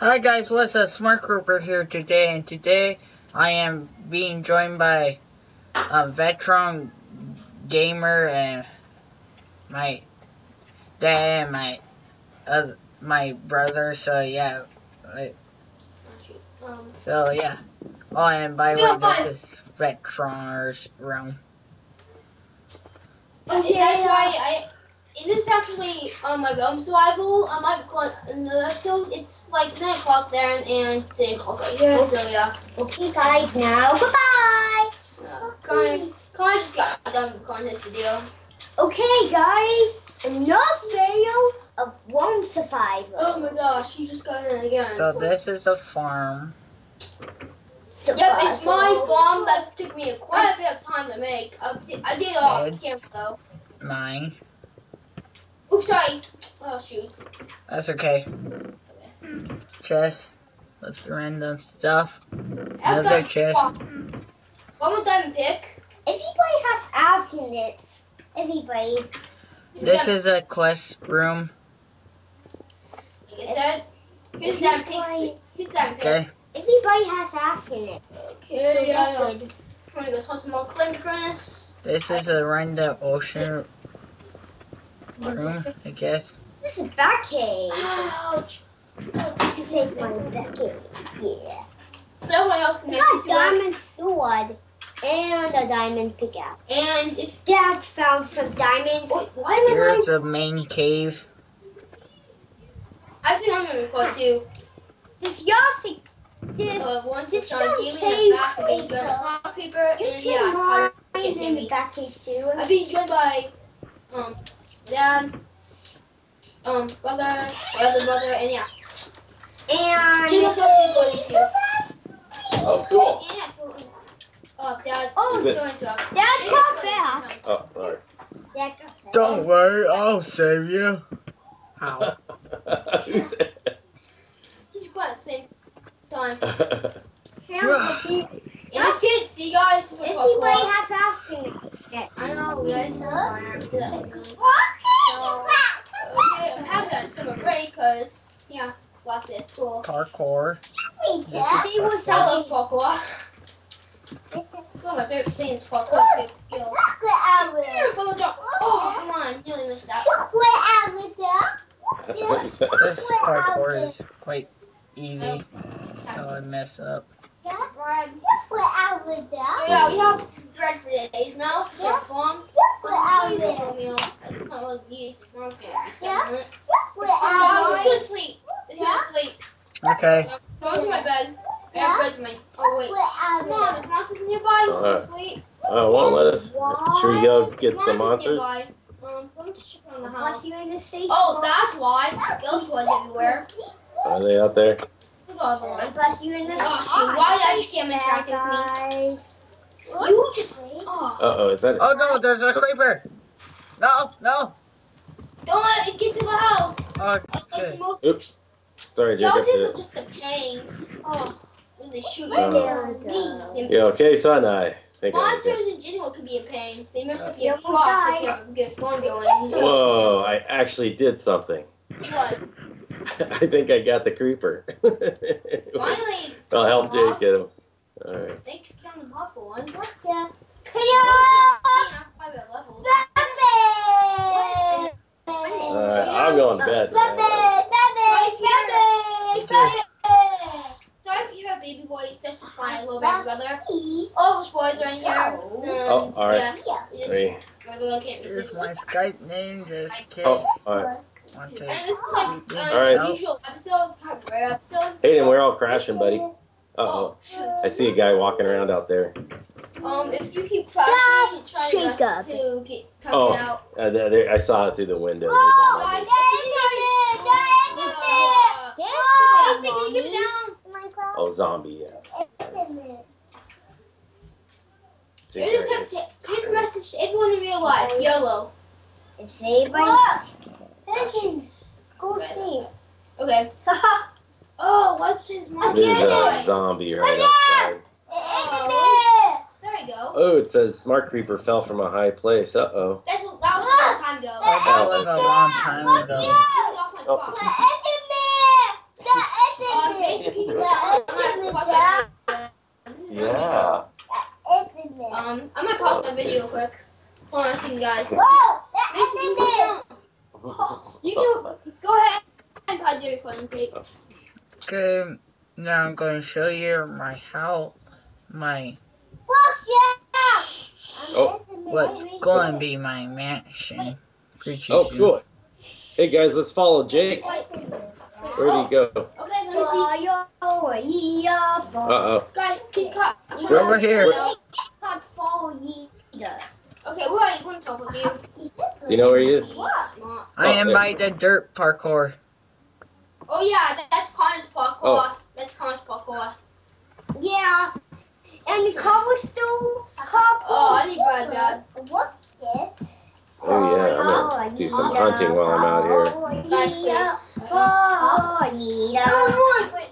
Hi guys, what's up? Smart Creeper here today, and today I am being joined by a veteran gamer and my dad and my uh, my brother. So yeah, like, so yeah. Oh, and by the way, this is Vetron's room. but that's why I. This is actually um, my realm survival. Um, I call in the episode. It's like nine o'clock there and, and it's eight o'clock right here. So yeah, Okay, guys, now goodbye. uh, Connor, Connor just got done recording this video. Okay, guys, another video of Lone Survivor. Oh my gosh, you just got in again. So this is a farm. Yep, it's my farm. That took me quite a bit of time to make. I did, I did it all off camera though. Mine. Oops, sorry. Oh shoot. That's okay. Chest. Let's random stuff. Another got chest. One more diamond pick. Everybody has asking this. Everybody. This is a quest room. Like I said, here's diamond pick. Here's diamond pick. Okay. Everybody has asking it. Okay, so yeah, that's yeah. good. I'm gonna go spawn some more cling furnace. This is a random ocean room, I guess. This is back cave. Ouch. This is my back cave. Yeah. So everyone else can We get got to it. diamond sword and a diamond pickaxe. And if Dad found some diamonds. wait, why am I? Here's a main cave. I think I'm gonna record too. This Yossi. This. Uh, one to This Sean some Gaming cave and back again. paper. Got smart paper You and can yeah. mine I can hear in the me. back cave too. I've been joined by um dad, um brother, my other brother, and yeah. And. Jingle Toast is recording too. Oh, cool. And yeah, so, uh, dad. Oh, Is it- going to. Dad, come back. Oh, alright. Dad, come back. Don't worry, I'll save you. Ow. Who said He's recording at the same time. that? Now, if it's good. See you guys. This if anybody has asking it. I know. We guys know. Okay, I'm having that summer break because yeah, last day of school. Parkour. See what's I love up. parkour. One of my favorite things, parkour favorite skill. Follow jump. Oh, come on, nearly missed that. What's that? This parkour is quite easy, so I mess up. Bread. So yeah, we have bread for the days now. So yeah. farm. I'll show you the whole meal. It's not really easy. Mom's gonna be seven minutes. So yeah, let's go to sleep. Let's go to sleep. Okay. Go to my bed. I have bread to my. Oh wait. Come on, there's monsters nearby. You Uh-huh. can sleep. Oh, won't let us. Should we go get some monsters? Nearby. Um, let me just check on the Plus house. you in the station. Oh, that's why. Skeletons everywhere. Are they out there? Look at all And plus you in the Oh, why did I just get me? You just. Oh. Uh oh, is that? Oh no, there's a creeper. No, no. Don't let it get to the house. Oh, Okay. most. Oops. Sorry, Skeletons are Jacob. just a pain. Oh, when they shoot you. Uh, They- okay, son? I think I Monsters guess. in general can be a pain. They must Uh, be a You cross almost if you have a good farm going. Whoa! I actually did something. What? I think I got the creeper. Finally. I'll help Jake get him. All right. Thank you for killing the hot for once. Yeah. Yeah, probably at levels. All right. I'm going to bed. So if you have baby boys, that's just my little baby brother. All those boys are in here. Oh, all right. Yes, just Hey. here's my Skype name just in case. Oh, all right. Want to And this is like keep uh, All right. usual episode, kind of rare episode. Hayden, we're all crashing, buddy. Uh oh. I see a guy walking around out there. Um, if you keep crashing and trying Shake not up. to get coming Oh. out. Uh, there, there, I saw it through the window. Oh, a lady. Hey, Sig, can you keep it down? Zombie. Yeah. Here's a it tip- is. Here's a message to everyone in real life. YOLO. It's Go see. Okay. oh, what's his mom? There's a zombie right outside. Oh. There we go. Oh, it says smart creeper fell from a high place. Uh oh. That was a long time oh. ago. Uh, that was a long time ago. Oh. Yeah. Um, I'm gonna pause my video quick. Hold on a second, guys. Whoa! That Mason, you can, go ahead and pause your recording, Kate. Okay, now I'm going to show you my house, my Look, yeah! Oh. what's going to be my mansion. Pretty Oh, soon. cool. Hey guys, let's follow Jake. Where'd he go? okay, let me. Uh oh. Guys, keep cut. Over here. Okay, where are you going to talk with you? Do you know where he is? What? I oh, am Oh, by the dirt parkour. Oh yeah, that's Connor's parkour. Oh. That's Connor's parkour. Yeah. And the cobblestone couple. Oh, I need bread, Dad. Look it. Oh yeah, I'm gonna oh, do some hunting while I'm out here. Oh, Guys, please. Oh,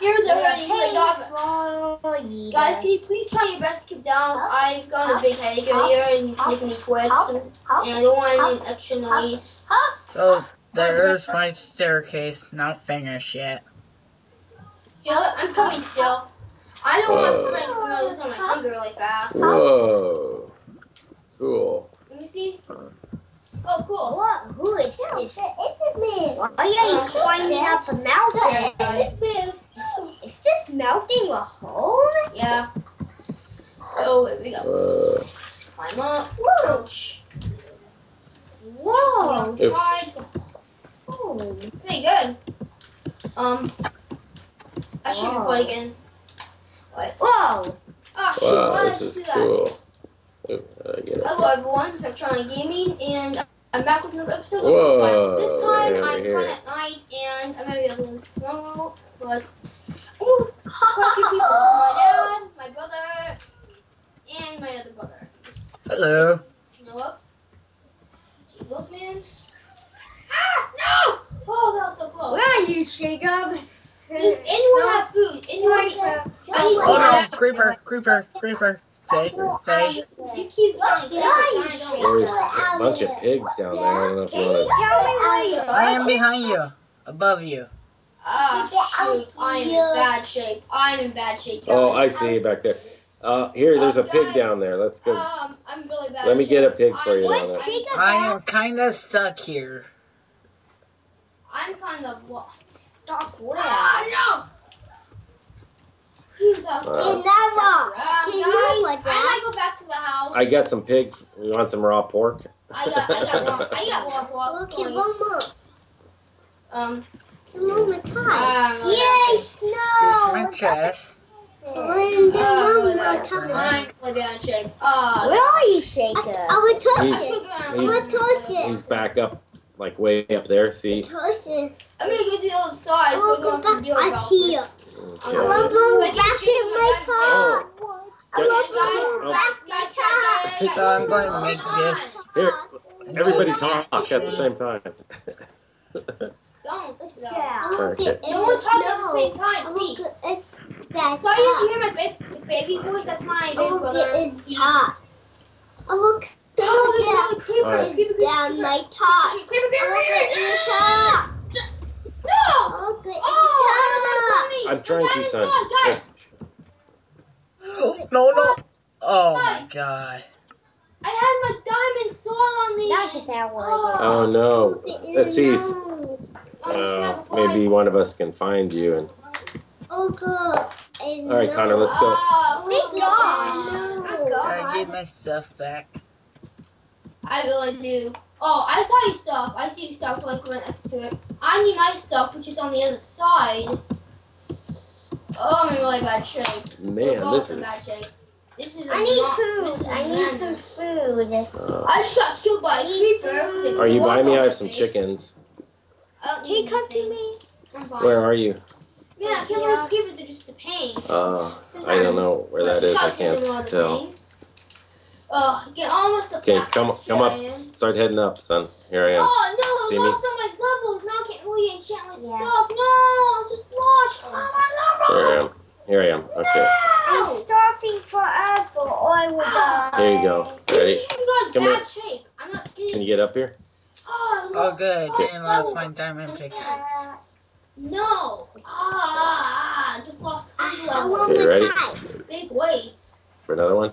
Here's everybody. Like, God, Guys, can you please try your best to keep down? I've got a big headache over here and it's making me twitch. And I don't want any extra noise. So there's my staircase, not finished yet. Yeah, I'm coming still. I don't want Whoa. to spring because I'm gonna lose all my hunger really fast. Whoa. Cool. Let me see. Oh, cool. What? Who is this? It's a man. Why are you uh, climbing up a mountain? Is this melting a hole? Yeah. Oh, here we go. Whoa. Let's climb up. Whoa. Ouch. Whoa. Oops. Oh. Pretty good. Um, I should Wow. record again. Whoa. Ah, shoot, Wow, this is do that? cool. Ooh, I get it. Hello everyone, it's Spectronic Gaming, and I'm back with another episode of Whoa, This time I'm here. at night, and I'm gonna be able to tomorrow, but ooh, quite a few people. My dad, my brother, and my other brother. Just, Hello. you know what? Look, man. Ah, no! Oh, that was so close. Where are you, Jacob? Does anyone have food? Anyone have I need Hold on, food. creeper, creeper, creeper. Stay, stay. You keep telling me. There's a bunch of pigs down there. I don't know if you want you tell me where you I am behind you, above you. Ah, shoot. I'm in bad shape. I'm in bad shape. Oh, I see you back there. Uh, here, there's a pig down there. Let's go. Um, I'm really bad. Let me get a pig for you I'm- down there. I am kind of stuck here. I'm kind of what? Stop where? Ah, no! Phew, that was Wow. close. In that rock. Can you I might go back to the house. I got some pig. You want some raw pork? I got, I got, one, I got one walk Look at going. one more. Um, One more time. um, Yay, snow! chest. One uh, more really bad. time. I'm really bad shape. Ah, Where are you, Jacob? I will touch He's- it. I'm he's- I'm gonna touch it. He's back up, like way up there. See? Touch. I'm gonna go to the other side I so go don't have to back deal to with all Ikea. this. Oh, okay. Oh. I will go oh. back to my top. I will Guys, go back guys, to my guys, guys, So I'm going to make this. Here, everybody talk at the same time. Don't. Let's No. Okay. No one talk at the same time, please. That's So you hear my baby voice? That's my I baby will brother. get it top. I will Oh, there's another creeper. Alright. Creeper, creeper, down my top. Creeper, creeper, I will creeper, get in the creeper. top. No! I will get in Oh, the top. I'm trying to, son. Guys, No, no. Oh my god. I had my diamond sword on me. That's a bad one. Oh no. Let's see. Oh, Uh, maybe one of us can find you. And Oh, good. All right, Connor, let's go. Oh, Thank God. I give my stuff back. I really do. Oh, I saw your stuff. I see your stuff like right next to it. I need my stuff, which is on the other side. Oh, I'm in really bad shape. Man, both this is. bad shape. This is. I a need food. I need some food. Uh, I just got killed by a creeper. are you by me? I have some chickens. Can you come to me? Where are you? Man, I can't Yeah. believe creepers are just a pain. Uh, I don't know where that is. I can't tell. Oh, get almost a Okay, come come up. Start heading up, son. Here I am. Oh no, See I me? lost all my levels. Now I can't really enchant my Yeah. stuff. No, I just lost all my Here I levels. am. Here I am. Okay. I'm starving forever or I will die. Here you go. Ready? You got Come bad here. shape. I'm not Can you get up here? Oh, I Oh lost good, all didn't lost levels. my diamond pickaxe. No. Ah, ah, ah, I just lost three I want levels. Okay, ready? my. Big waste. For another one?